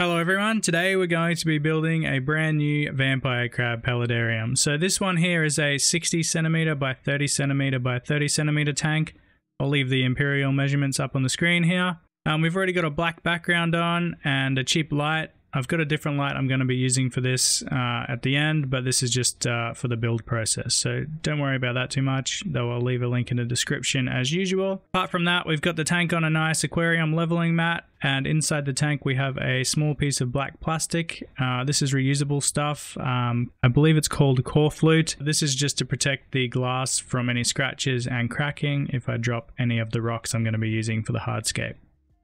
Hello everyone, today we're going to be building a brand new vampire crab paludarium. So this one here is a 60 centimeter by 30 centimeter by 30 centimeter tank. I'll leave the imperial measurements up on the screen here. Um, we've already got a black background on and a cheap light I've got a different light I'm going to be using for this uh, at the end, but this is just uh, for the build process. So don't worry about that too much, though I'll leave a link in the description as usual. Apart from that, we've got the tank on a nice aquarium leveling mat, and inside the tank we have a small piece of black plastic. Uh, this is reusable stuff. Um, I believe it's called Corflute. This is just to protect the glass from any scratches and cracking if I drop any of the rocks I'm going to be using for the hardscape.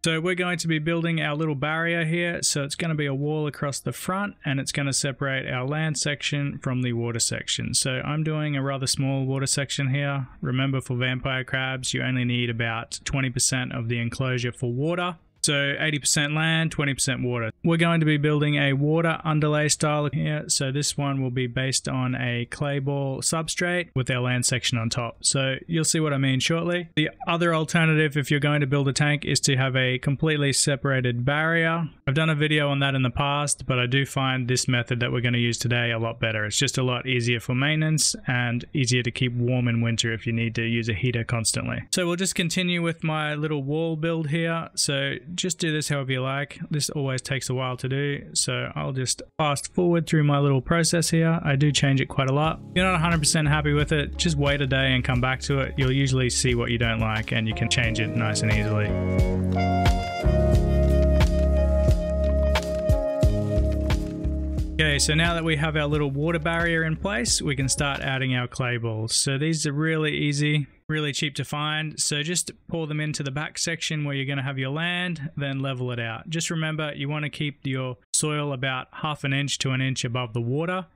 So we're going to be building our little barrier here. So it's going to be a wall across the front and it's going to separate our land section from the water section. So I'm doing a rather small water section here. Remember for vampire crabs, you only need about 20% of the enclosure for water. So 80% land, 20% water. We're going to be building a water underlay style here. So this one will be based on a clay ball substrate with our land section on top. So you'll see what I mean shortly. The other alternative if you're going to build a tank is to have a completely separated barrier. I've done a video on that in the past, but I do find this method that we're going to use today a lot better. It's just a lot easier for maintenance and easier to keep warm in winter if you need to use a heater constantly. So we'll just continue with my little wall build here. So just do this however you like. This always takes a while to do, so I'll just fast forward through my little process here. I do change it quite a lot. If you're not 100% happy with it, just wait a day and come back to it. You'll usually see what you don't like and you can change it nice and easily. Okay, so now that we have our little water barrier in place, we can start adding our clay balls. So these are really easy really cheap to find. So just pour them into the back section where you're going to have your land, then level it out. Just remember you want to keep your soil about half an inch to an inch above the water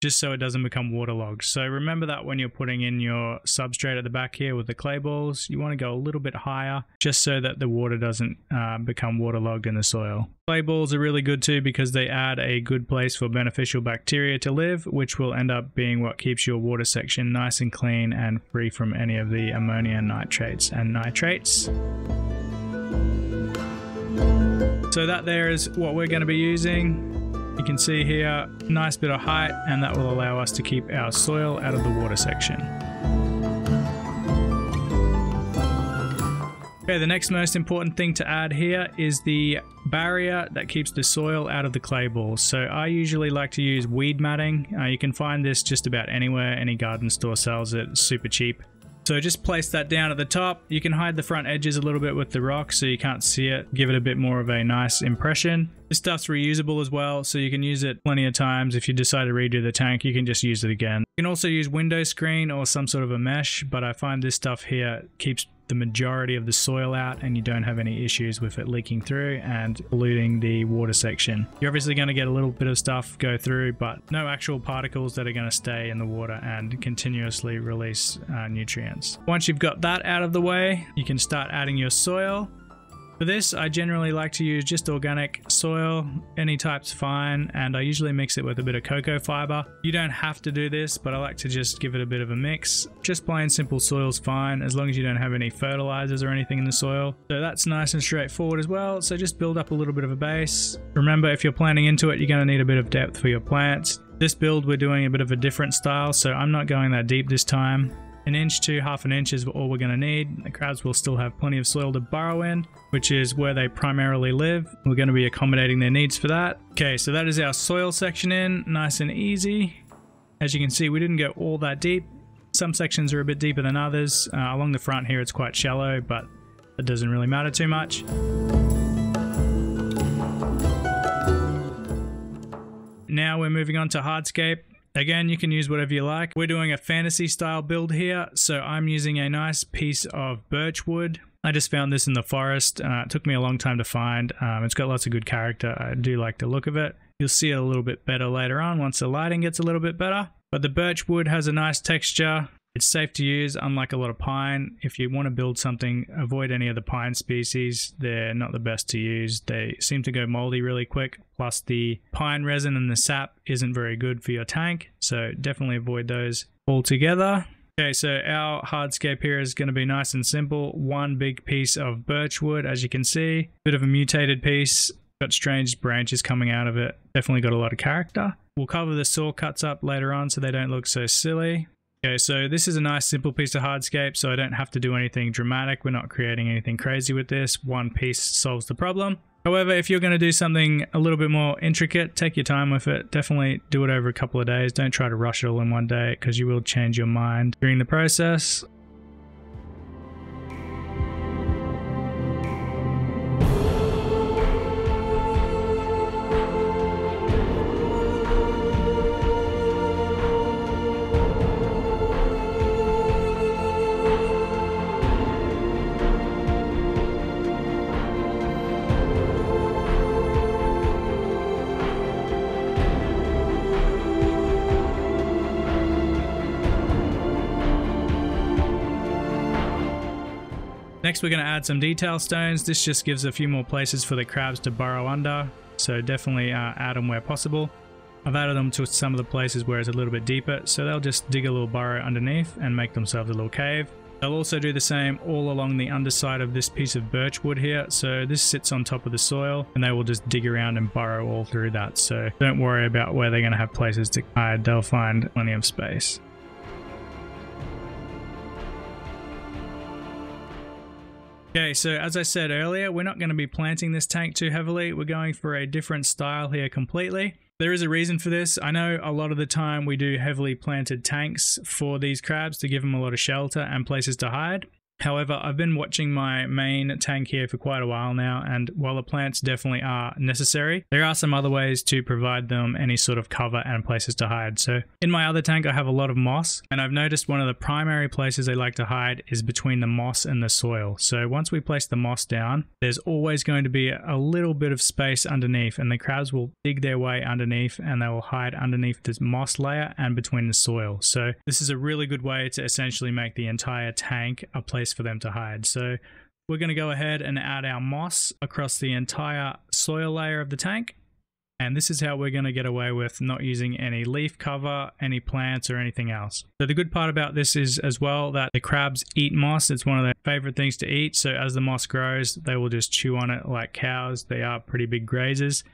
just so it doesn't become waterlogged. So remember that when you're putting in your substrate at the back here with the clay balls, you want to go a little bit higher just so that the water doesn't uh, become waterlogged in the soil. Clay balls are really good too because they add a good place for beneficial bacteria to live, which will end up being what keeps your water section nice and clean and free from any of the ammonia nitrites and nitrates. So that there is what we're going to be using. You can see here, nice bit of height, and that will allow us to keep our soil out of the water section. Okay, the next most important thing to add here is the barrier that keeps the soil out of the clay balls. So I usually like to use weed matting. Uh, you can find this just about anywhere, any garden store sells it, super cheap. So just place that down at the top. You can hide the front edges a little bit with the rock so you can't see it. Give it a bit more of a nice impression. This stuff's reusable as well, so you can use it plenty of times. If you decide to redo the tank, you can just use it again. You can also use window screen or some sort of a mesh, but I find this stuff here keeps the majority of the soil out and you don't have any issues with it leaking through and polluting the water section. You're obviously going to get a little bit of stuff go through, but no actual particles that are going to stay in the water and continuously release uh, nutrients. Once you've got that out of the way, you can start adding your soil. For this, I generally like to use just organic soil, any type's fine, and I usually mix it with a bit of cocoa fiber. You don't have to do this, but I like to just give it a bit of a mix. Just plain simple soil's fine, as long as you don't have any fertilizers or anything in the soil. So that's nice and straightforward as well, so just build up a little bit of a base. Remember, if you're planting into it, you're going to need a bit of depth for your plants. This build, we're doing a bit of a different style, so I'm not going that deep this time. An inch to half an inch is all we're going to need. The crabs will still have plenty of soil to burrow in, which is where they primarily live. We're going to be accommodating their needs for that. Okay, so that is our soil section in, nice and easy. As you can see, we didn't go all that deep. Some sections are a bit deeper than others. Uh, along the front here, it's quite shallow, but it doesn't really matter too much. Now we're moving on to hardscape. Again, you can use whatever you like. We're doing a fantasy style build here, so I'm using a nice piece of birch wood. I just found this in the forest. Uh, it took me a long time to find. Um, it's got lots of good character. I do like the look of it. You'll see it a little bit better later on once the lighting gets a little bit better. But the birch wood has a nice texture. It's safe to use, unlike a lot of pine. If you want to build something, avoid any of the pine species. They're not the best to use. They seem to go moldy really quick. Plus, the pine resin and the sap isn't very good for your tank, so definitely avoid those altogether. Okay, so our hardscape here is going to be nice and simple. One big piece of birch wood, as you can see, bit of a mutated piece Got strange branches coming out of it. Definitely got a lot of character. We'll cover the saw cuts up later on so they don't look so silly. Okay, so this is a nice simple piece of hardscape, so I don't have to do anything dramatic. We're not creating anything crazy with this. One piece solves the problem. However, if you're going to do something a little bit more intricate, take your time with it. Definitely do it over a couple of days. Don't try to rush it all in one day because you will change your mind during the process. Next we're going to add some detail stones. This just gives a few more places for the crabs to burrow under, so definitely uh, add them where possible. I've added them to some of the places where it's a little bit deeper, so they'll just dig a little burrow underneath and make themselves a little cave. They'll also do the same all along the underside of this piece of birch wood here. So this sits on top of the soil and they will just dig around and burrow all through that. So don't worry about where they're going to have places to hide. They'll find plenty of space. Okay, so as I said earlier, we're not going to be planting this tank too heavily. We're going for a different style here completely. There is a reason for this. I know a lot of the time we do heavily planted tanks for these crabs to give them a lot of shelter and places to hide. However, I've been watching my main tank here for quite a while now, and while the plants definitely are necessary, there are some other ways to provide them any sort of cover and places to hide. So in my other tank, I have a lot of moss, and I've noticed one of the primary places they like to hide is between the moss and the soil. So once we place the moss down, there's always going to be a little bit of space underneath, and the crabs will dig their way underneath and they will hide underneath this moss layer and between the soil. So this is a really good way to essentially make the entire tank a place place for them to hide. So we're going to go ahead and add our moss across the entire soil layer of the tank. And this is how we're going to get away with not using any leaf cover, any plants or anything else. So the good part about this is as well that the crabs eat moss. It's one of their favorite things to eat. So as the moss grows, they will just chew on it like cows. They are pretty big grazers.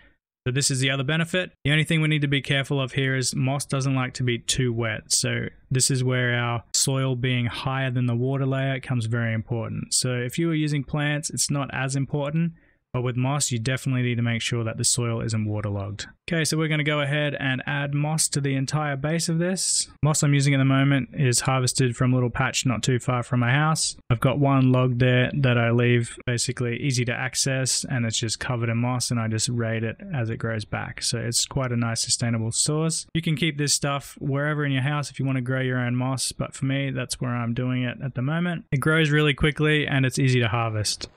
So this is the other benefit. The only thing we need to be careful of here is moss doesn't like to be too wet. So this is where our soil being higher than the water layer comes very important. So if you are using plants, it's not as important. But with moss, you definitely need to make sure that the soil isn't waterlogged. Okay, so we're going to go ahead and add moss to the entire base of this. Moss I'm using at the moment is harvested from a little patch not too far from my house. I've got one log there that I leave basically easy to access and it's just covered in moss and I just raid it as it grows back. So it's quite a nice sustainable source. You can keep this stuff wherever in your house if you want to grow your own moss, but for me, that's where I'm doing it at the moment. It grows really quickly and it's easy to harvest.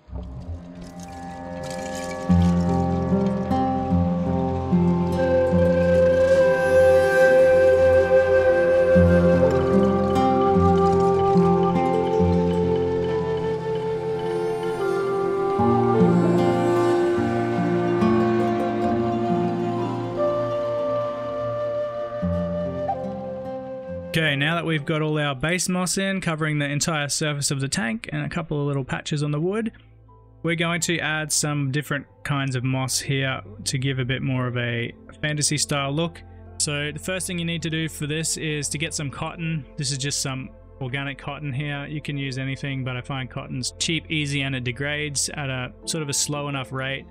That we've got all our base moss in, covering the entire surface of the tank and a couple of little patches on the wood, we're going to add some different kinds of moss here to give a bit more of a fantasy style look. So the first thing you need to do for this is to get some cotton. This is just some organic cotton here. You can use anything, but I find cotton's cheap, easy, and it degrades at a sort of a slow enough rate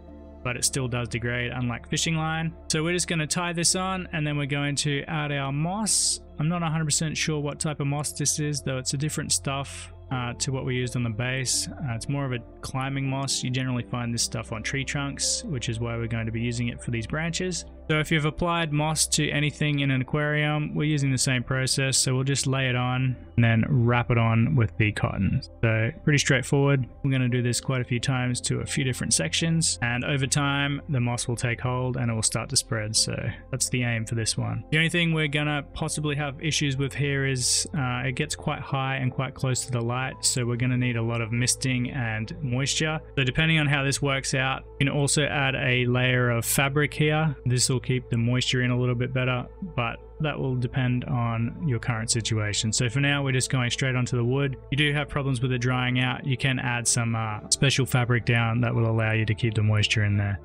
but it still does degrade unlike fishing line. So we're just going to tie this on and then we're going to add our moss. I'm not 100% sure what type of moss this is though it's a different stuff uh, to what we used on the base. Uh, it's more of a climbing moss. You generally find this stuff on tree trunks, which is why we're going to be using it for these branches. So if you've applied moss to anything in an aquarium, we're using the same process. So we'll just lay it on and then wrap it on with the cotton. So pretty straightforward. We're going to do this quite a few times to a few different sections. And over time, the moss will take hold and it will start to spread. So that's the aim for this one. The only thing we're going to possibly have issues with here is uh, it gets quite high and quite close to the light. So we're going to need a lot of misting and moisture. So depending on how this works out, you can also add a layer of fabric here. This will will keep the moisture in a little bit better, but that will depend on your current situation. So for now, we're just going straight onto the wood. You do have problems with it drying out. You can add some uh, special fabric down that will allow you to keep the moisture in there.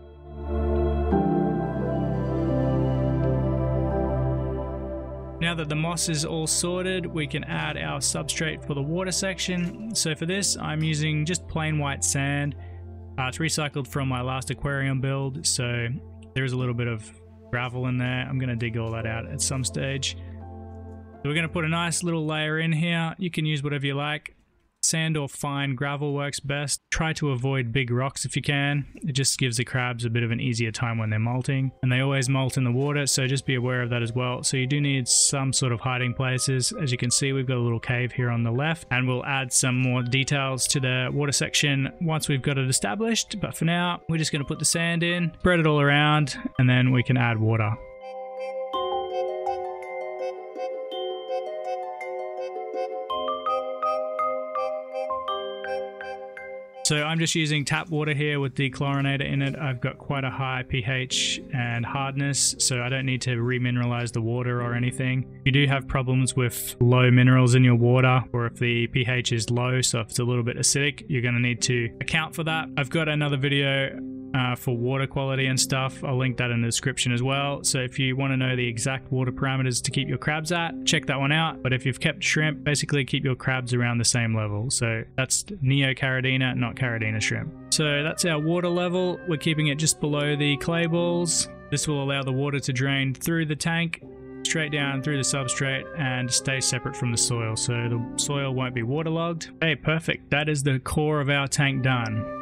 Now that the moss is all sorted, we can add our substrate for the water section. So for this, I'm using just plain white sand. Uh, it's recycled from my last aquarium build, so there's a little bit of gravel in there. I'm going to dig all that out at some stage. So we're going to put a nice little layer in here. You can use whatever you like. Sand or fine gravel works best. Try to avoid big rocks if you can. It just gives the crabs a bit of an easier time when they're molting. And they always molt in the water, so just be aware of that as well. So you do need some sort of hiding places. As you can see, we've got a little cave here on the left, and we'll add some more details to the water section once we've got it established. But for now, we're just going to put the sand in, spread it all around, and then we can add water. So I'm just using tap water here with the chlorinator in it. I've got quite a high pH and hardness, so I don't need to remineralize the water or anything. If you do have problems with low minerals in your water, or if the pH is low, so if it's a little bit acidic, you're going to need to account for that. I've got another video uh, for water quality and stuff. I'll link that in the description as well. So if you want to know the exact water parameters to keep your crabs at, check that one out. But if you've kept shrimp, basically keep your crabs around the same level. So that's Neocaridina, not Caridina shrimp. So that's our water level. We're keeping it just below the clay balls. This will allow the water to drain through the tank straight down through the substrate and stay separate from the soil so the soil won't be waterlogged. Hey, perfect. That is the core of our tank done.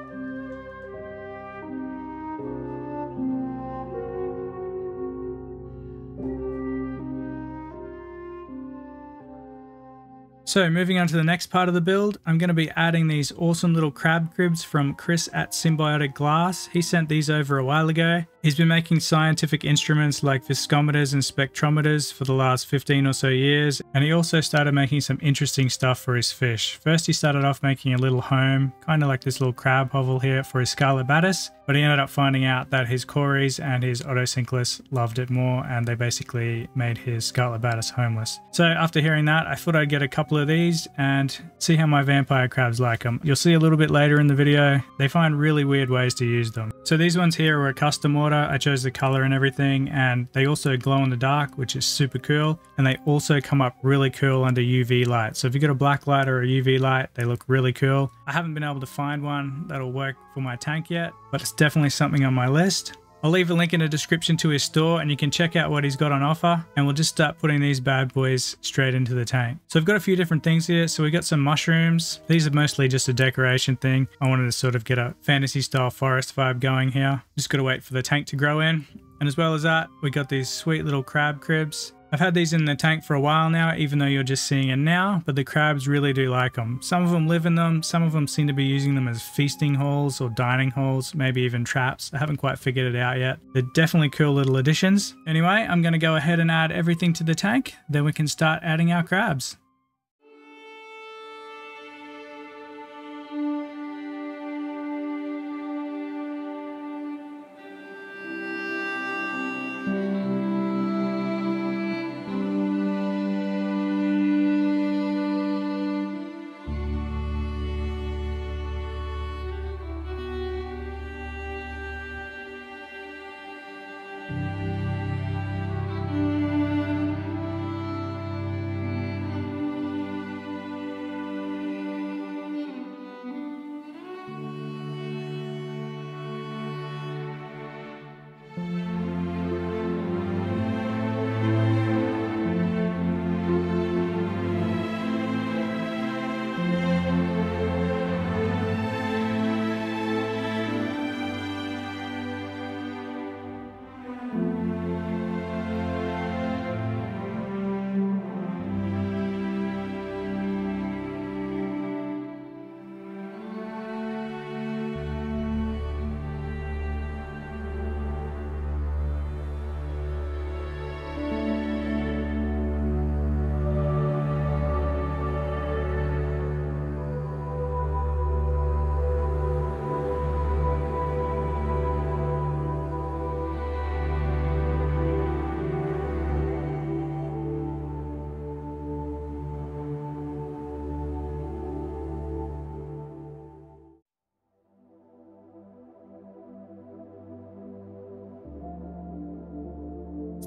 So moving on to the next part of the build, I'm going to be adding these awesome little crab cribs from Chris at Symbiotic Glass. He sent these over a while ago. He's been making scientific instruments like viscometers and spectrometers for the last 15 or so years, and he also started making some interesting stuff for his fish. First he started off making a little home, kind of like this little crab hovel here for his Scarlet Badis, but he ended up finding out that his Cories and his Otocinclus loved it more, and they basically made his Scarlet Badis homeless. So after hearing that, I thought I'd get a couple of these and see how my vampire crabs like them. You'll see a little bit later in the video, they find really weird ways to use them. So these ones here were a custom order I chose the color and everything, and they also glow in the dark, which is super cool. And they also come up really cool under UV light. So if you got a black light or a UV light, they look really cool. I haven't been able to find one that'll work for my tank yet, but it's definitely something on my list. I'll leave a link in the description to his store and you can check out what he's got on offer and we'll just start putting these bad boys straight into the tank. So I've got a few different things here. So we got some mushrooms. These are mostly just a decoration thing. I wanted to sort of get a fantasy style forest vibe going here. Just got to wait for the tank to grow in. And as well as that, we got these sweet little crab cribs. I've had these in the tank for a while now, even though you're just seeing it now, but the crabs really do like them. Some of them live in them, some of them seem to be using them as feasting halls or dining halls, maybe even traps. I haven't quite figured it out yet. They're definitely cool little additions. Anyway, I'm going to go ahead and add everything to the tank, then we can start adding our crabs.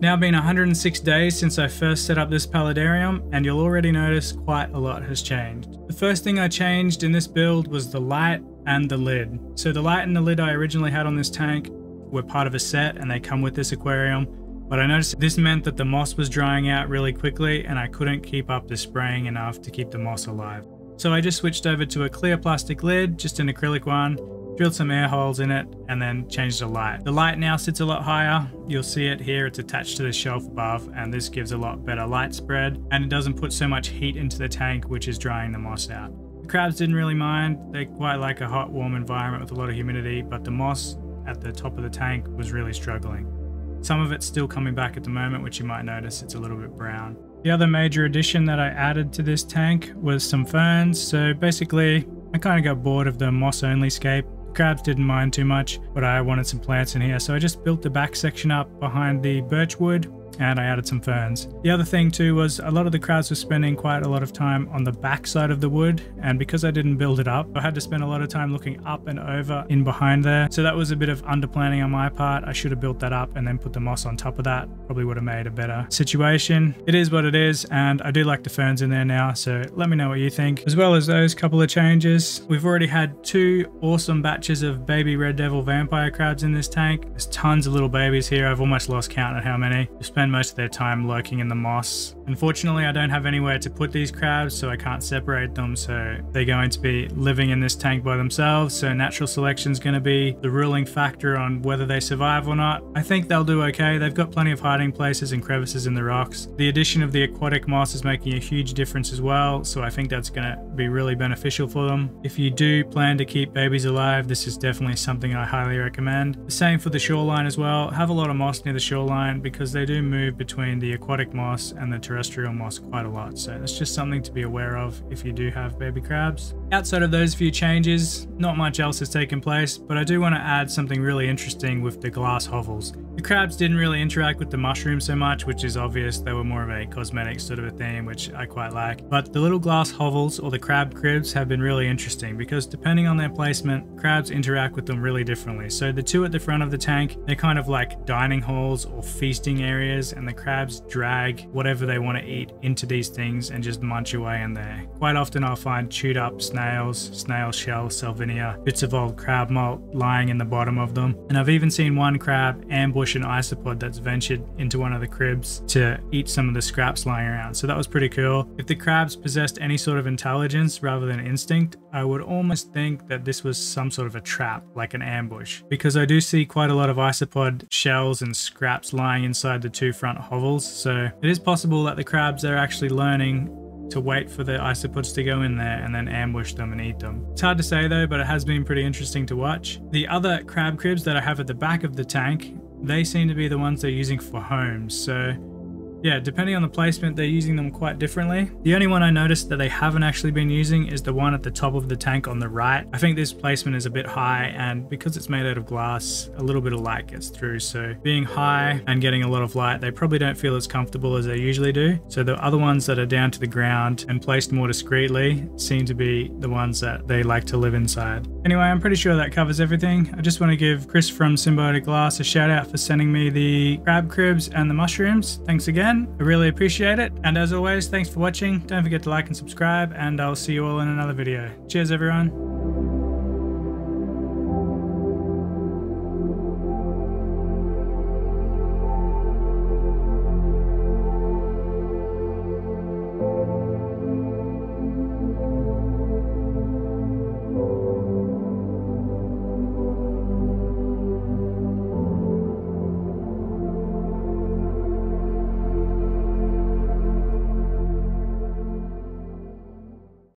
Now been 106 days since I first set up this paludarium and you'll already notice quite a lot has changed. The first thing I changed in this build was the light and the lid. So the light and the lid I originally had on this tank were part of a set and they come with this aquarium. But I noticed this meant that the moss was drying out really quickly and I couldn't keep up the spraying enough to keep the moss alive. So I just switched over to a clear plastic lid, just an acrylic one, drilled some air holes in it, and then changed the light. The light now sits a lot higher. You'll see it here, it's attached to the shelf above, and this gives a lot better light spread, and it doesn't put so much heat into the tank, which is drying the moss out. The crabs didn't really mind, they quite like a hot, warm environment with a lot of humidity, but the moss at the top of the tank was really struggling. Some of it's still coming back at the moment, which you might notice it's a little bit brown. The other major addition that I added to this tank was some ferns. So basically, I kind of got bored of the moss only scape crabs didn't mind too much, but I wanted some plants in here, so I just built the back section up behind the birch wood and I added some ferns. The other thing too was a lot of the crowds were spending quite a lot of time on the back side of the wood and because I didn't build it up I had to spend a lot of time looking up and over in behind there. So that was a bit of under planning on my part. I should have built that up and then put the moss on top of that. Probably would have made a better situation. It is what it is and I do like the ferns in there now so let me know what you think. As well as those couple of changes we've already had two awesome batches of baby red devil vampire crabs in this tank. There's tons of little babies here. I've almost lost count at how many spend most of their time lurking in the moss. Unfortunately, I don't have anywhere to put these crabs, so I can't separate them, so they're going to be living in this tank by themselves, so natural selection is going to be the ruling factor on whether they survive or not. I think they'll do okay, they've got plenty of hiding places and crevices in the rocks. The addition of the aquatic moss is making a huge difference as well, so I think that's going to be really beneficial for them. If you do plan to keep babies alive, this is definitely something I highly recommend. The same for the shoreline as well, have a lot of moss near the shoreline because they do move between the aquatic moss and the terrestrial moss quite a lot. So that's just something to be aware of if you do have baby crabs. Outside of those few changes, not much else has taken place, but I do want to add something really interesting with the glass hovels. The crabs didn't really interact with the mushrooms so much, which is obvious. They were more of a cosmetic sort of a theme, which I quite like. But the little glass hovels or the crab cribs have been really interesting because depending on their placement, crabs interact with them really differently. So the two at the front of the tank, they're kind of like dining halls or feasting areas and the crabs drag whatever they want to eat into these things and just munch away in there. Quite often I'll find chewed up snails, snail shell, salvinia, bits of old crab malt lying in the bottom of them. And I've even seen one crab ambush ambush an isopod that's ventured into one of the cribs to eat some of the scraps lying around. So that was pretty cool. If the crabs possessed any sort of intelligence rather than instinct, I would almost think that this was some sort of a trap, like an ambush, because I do see quite a lot of isopod shells and scraps lying inside the two front hovels. So it is possible that the crabs are actually learning to wait for the isopods to go in there and then ambush them and eat them. It's hard to say though, but it has been pretty interesting to watch. The other crab cribs that I have at the back of the tank they seem to be the ones they're using for homes. So yeah, depending on the placement, they're using them quite differently. The only one I noticed that they haven't actually been using is the one at the top of the tank on the right. I think this placement is a bit high and because it's made out of glass, a little bit of light gets through. So being high and getting a lot of light, they probably don't feel as comfortable as they usually do. So the other ones that are down to the ground and placed more discreetly seem to be the ones that they like to live inside. Anyway, I'm pretty sure that covers everything. I just want to give Chris from Symbiotic Glass a shout out for sending me the crab cribs and the mushrooms. Thanks again again. I really appreciate it. And as always, thanks for watching. Don't forget to like and subscribe, and I'll see you all in another video. Cheers, everyone.